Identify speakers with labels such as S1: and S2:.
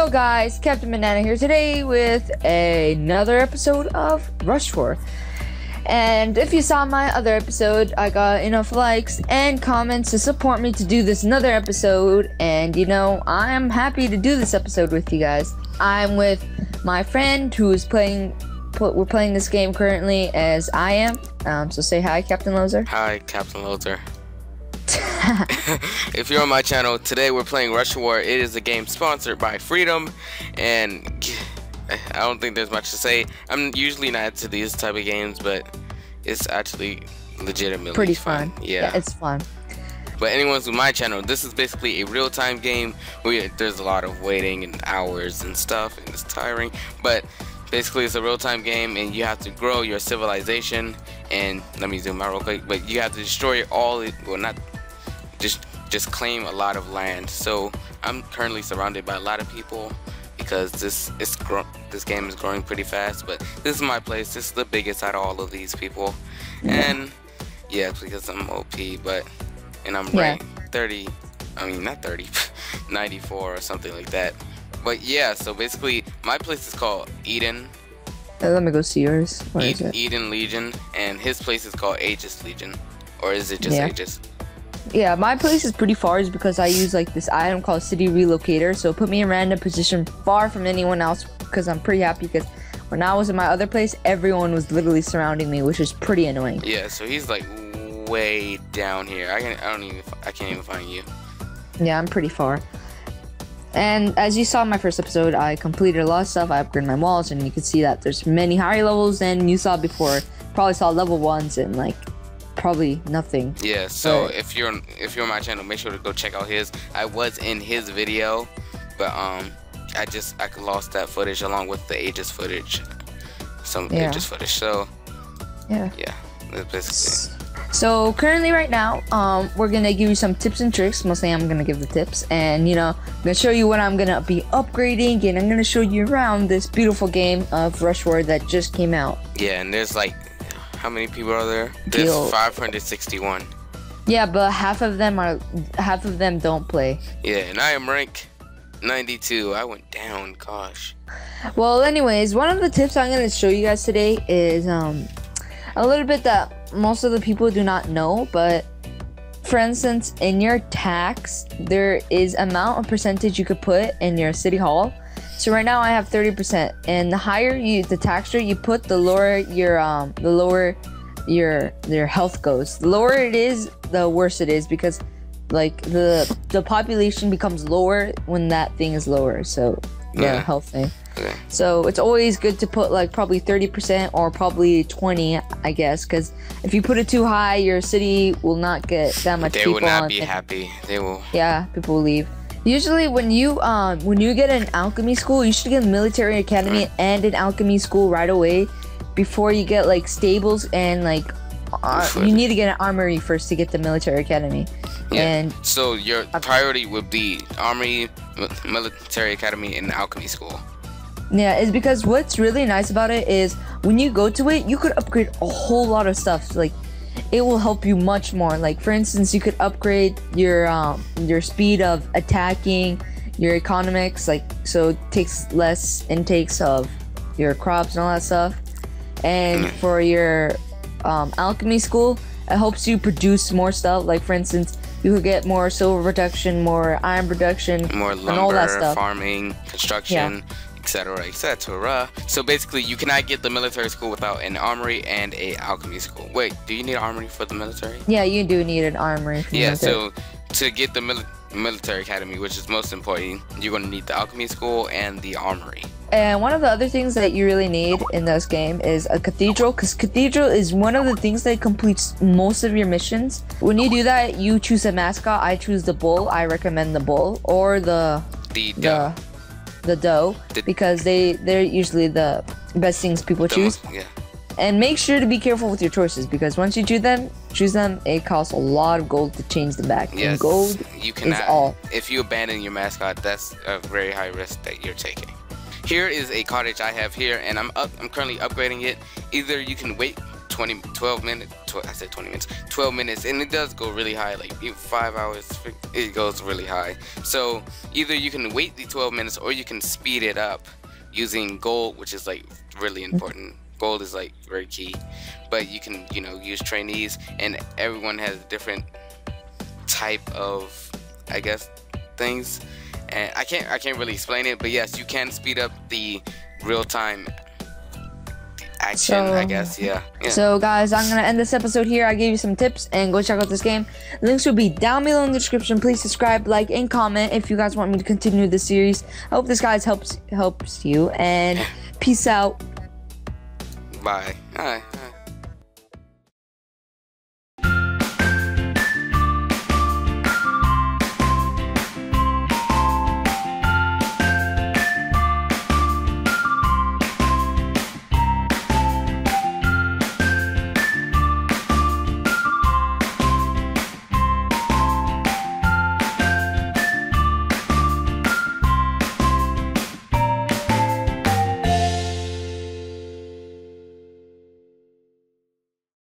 S1: Yo guys, Captain Banana here today with another episode of Rush War. And if you saw my other episode, I got enough likes and comments to support me to do this another episode. And you know, I am happy to do this episode with you guys. I'm with my friend who is playing. We're playing this game currently as I am. Um, so say hi, Captain Lozer.
S2: Hi, Captain Lozer. if you're on my channel, today we're playing Rush War. It is a game sponsored by Freedom, and I don't think there's much to say. I'm usually not into these type of games, but it's actually legitimately
S1: pretty
S2: fun.
S1: fun.
S2: Yeah.
S1: yeah, it's fun.
S2: But anyone's with my channel, this is basically a real-time game. We there's a lot of waiting and hours and stuff, and it's tiring. But basically, it's a real-time game, and you have to grow your civilization. And let me zoom out real quick. But you have to destroy all. Well, not just just claim a lot of land. So I'm currently surrounded by a lot of people because this is this game is growing pretty fast. But this is my place. This is the biggest out of all of these people, and yeah, because I'm OP, but and I'm
S1: Yeah.
S2: ranked 30. I mean not 30, 94 or something like that. But yeah, so basically my place is called Eden.
S1: Uh, let me go see yours.
S2: Eden? Eden Legion, and his place is called Aegis Legion, or is it just
S1: Yeah.
S2: Aegis?
S1: Yeah, my place is pretty far is because I use like this item called City Relocator. So put me in random position far from anyone else because I'm pretty happy because when I was in my other place, everyone was literally surrounding me, which is pretty annoying.
S2: Yeah, so he's like way down here. I can I don't even I can't even find you.
S1: Yeah, I'm pretty far. And as you saw in my first episode, I completed a lot of stuff. I upgraded my walls, and you can see that there's many higher levels than you saw before. Probably saw level ones and like probably nothing.
S2: Yeah, so
S1: Right.
S2: if you're if you're on my channel, make sure to go check out his. I was in his video, but um I just I lost that footage along with the Aegis footage. Some
S1: Yeah.
S2: Aegis footage. So
S1: Yeah.
S2: yeah, that's basically
S1: So currently, right now, um, we're gonna give you some tips and tricks. Mostly, I'm gonna give the tips, and you know, I'm gonna show you what I'm gonna be upgrading, and I'm gonna show you around this beautiful game of Rush War that just came out.
S2: Yeah, and there's like how many people are there? There's
S1: Yo.
S2: 561.
S1: Yeah, but half of them are half of them don't play.
S2: Yeah, and I am rank 92. I went down, gosh.
S1: Well, anyways, one of the tips I'm gonna show you guys today is um, a little bit that most of the people do not know, but for instance, in your tax, there is amount of percentage you could put in your city hall. So right now I have 30%, and the higher you the tax rate you put, the lower your um the lower your your health goes. The lower it is, the worse it is because like the the population becomes lower when that thing is lower. So the
S2: Yeah.
S1: health thing.
S2: Okay.
S1: So it's always good to put like probably 30% or probably 20, I guess, because if you put it too high, your city will not get that much
S2: They will not be happy. They will
S1: Yeah, people will leave. Usually, when you um when you get an alchemy school, you should get a military academy and an alchemy school right away, before you get like stables and like. Uh, you need to get an armory first to get the military academy,
S2: Yeah.
S1: and
S2: So your priority would be Army, Military Academy, and Alchemy School.
S1: Yeah, it's because what's really nice about it is when you go to it, you could upgrade a whole lot of stuff. Like, it will help you much more. Like, for instance, you could upgrade your um, your speed of attacking, your economics, like so it takes less intakes of your crops and all that stuff. And for your um, alchemy school, it helps you produce more stuff. Like, for instance, you could get more silver production, more iron production,
S2: More
S1: and all that stuff.
S2: farming, construction, etc., etc. So basically, you cannot get the military school without an armory and a alchemy school. Wait, do you need an armory for the military?
S1: Yeah, you do need an armory.
S2: Yeah. So to get the mili- military academy, which is most important, you're gonna need the alchemy school and the armory.
S1: And one of the other things that you really need in this game is a cathedral, because cathedral is one of the things that completes most of your missions. When you do that, you choose a mascot. I choose the bull. I recommend the bull or the
S2: The
S1: the the dough
S2: The-
S1: because they they're usually the best things people choose.
S2: Yeah.
S1: And make sure to be careful with your choices because once you choose them, choose them, it costs a lot of gold to change them back.
S2: Yes.
S1: And gold
S2: you cannot.
S1: all.
S2: If you abandon your mascot, that's a very high risk that you're taking. Here is a cottage I have here, and I'm up. I'm currently upgrading it. Either you can wait 20, 12 minutes. 12, I said 20 minutes, 12 minutes, and it does go really high. Like five hours, it goes really high. So either you can wait the 12 minutes or you can speed it up using gold, which is like really important. Gold is like very key, but you can you know use trainees, and everyone has a different type of I guess things and I can't I can't really explain it, but yes, you can speed up the real time action. So, I guess yeah, yeah.
S1: So guys, I'm gonna end this episode here. I gave you some tips and go check out this game. Links will be down below in the description. Please subscribe, like, and comment if you guys want me to continue the series. I hope this guys helps helps you and peace out.
S2: Bye. Bye. Bye.